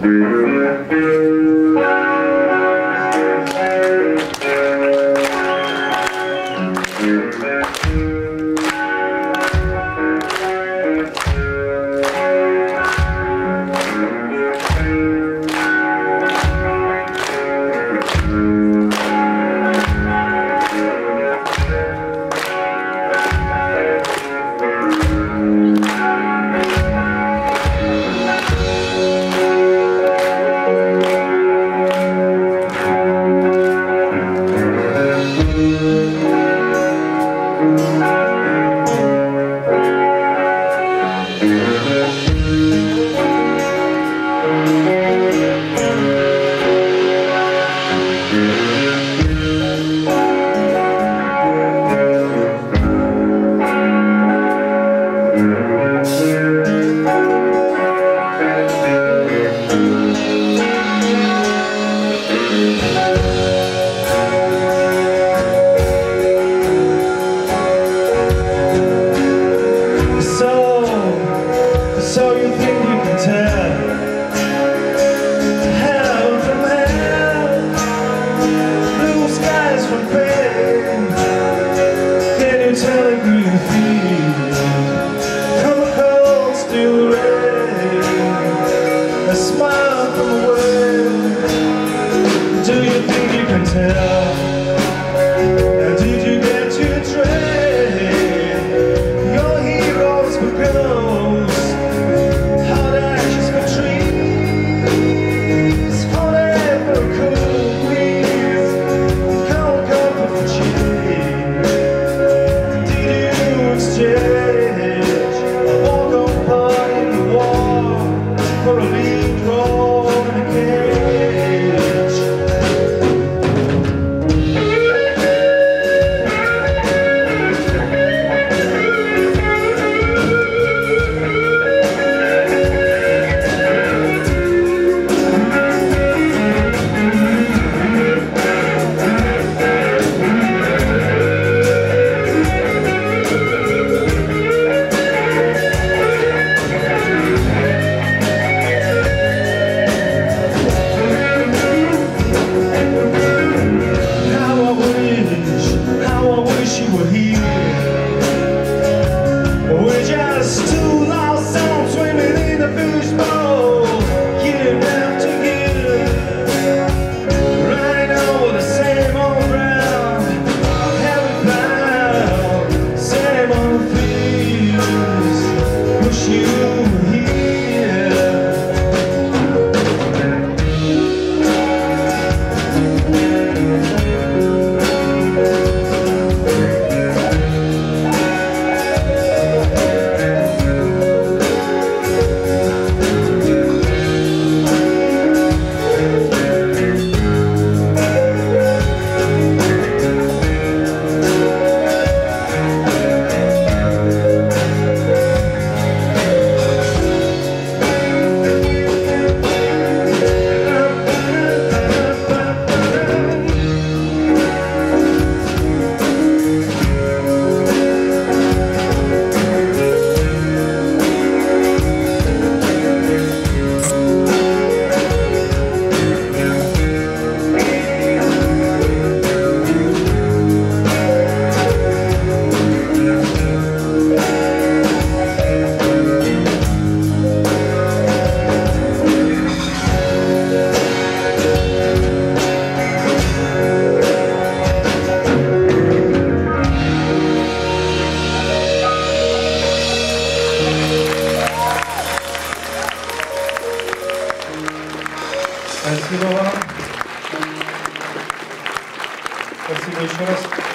Mm-hmm. be the Спасибо вам. Спасибо еще раз.